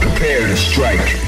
Prepare to strike.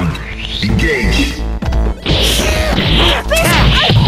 round. Engage. Attack!